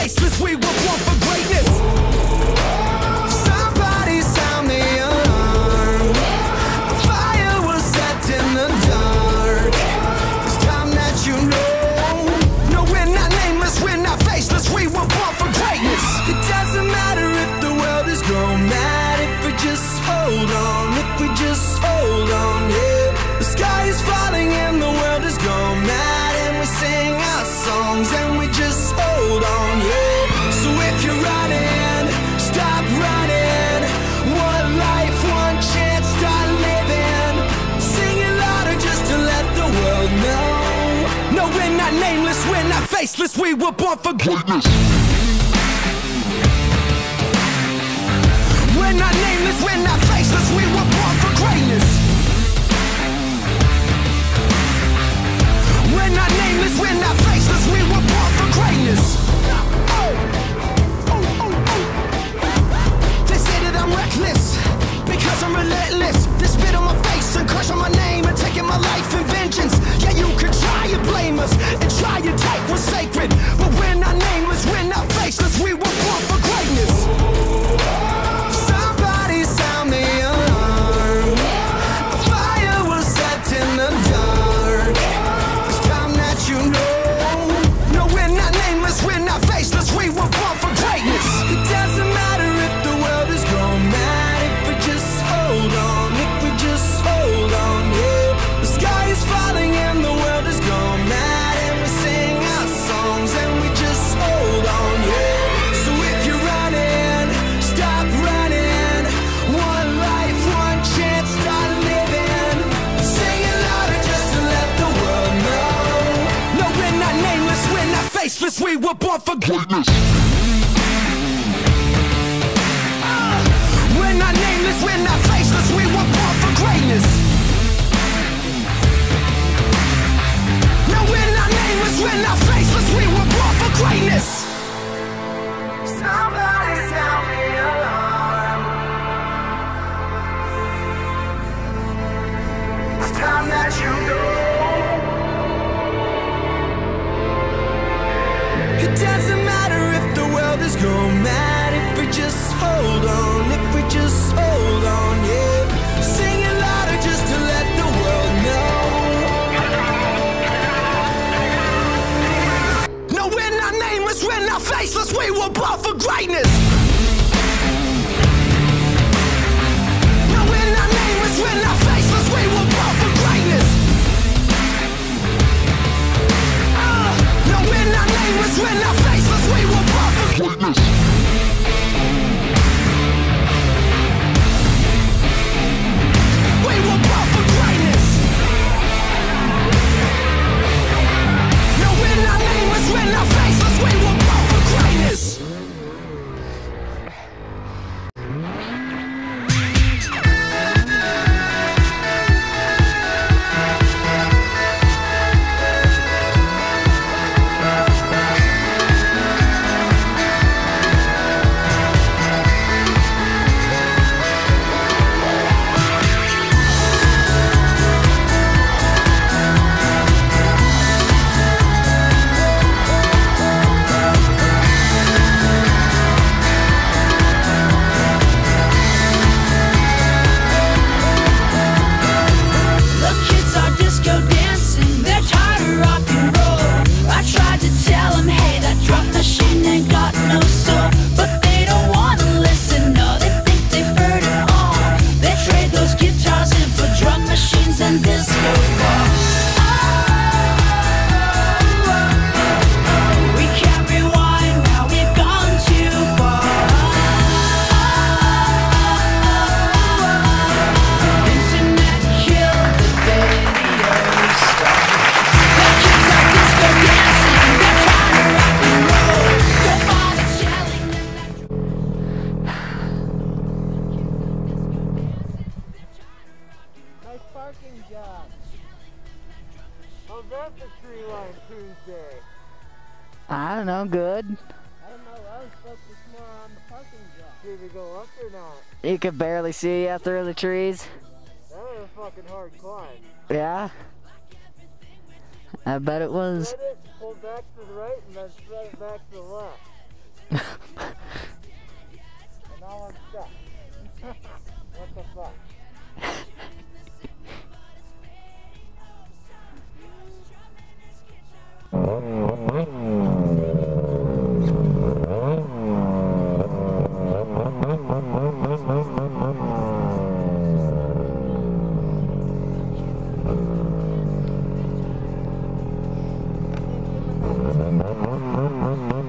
faceless, we were born for greatness. Somebody sound the alarm. A fire was set in the dark. It's time that you know. No, we're not nameless, we're not faceless, we were born for greatness. It doesn't matter if the world is grown mad, if we just hold on, if we just hold on, yeah. The sky is falling and the world is gone mad, and we sing our songs and we just hold on, yeah. nameless, we're not faceless, we were born for greatness. We're not nameless, we're not faceless, we were born for greatness. We're not nameless, we're not faceless, we were born for greatness. No, we're not nameless, we're not faceless, we were born for greatness. Somebody sound the alarm. It's time that you know. It doesn't is going mad if we just hold on, if we just hold on, yeah. Sing it louder just to let the world know. No, we're not nameless, we're not faceless, we were born for greatness. No, we're not nameless, we're not job. How's that tree line Tuesday? I don't know, good. I don't know, I was to more on the parking job. Did it go up or not? You could barely see out through the trees. That was a fucking hard climb. Yeah. I bet it was. It, pull back to the right and then it back to the left. and now I'm stuck. what the fuck? Mm-hmm.